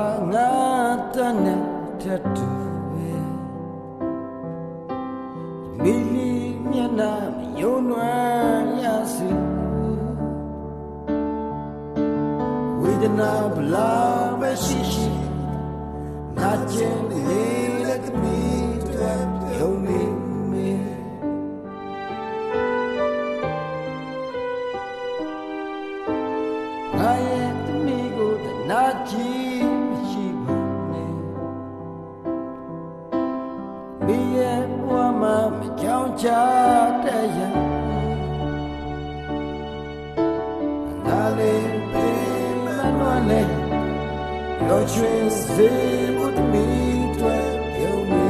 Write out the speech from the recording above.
waha ngata ne tatu we Mili nyana yonwa yasi Widana bla be shishi Na chen le le kmi twa yoni meငါရဲ့သမီးကိုတနာကြည့်မရှိ Jataya. Nale Pemane Your dreams they would meet you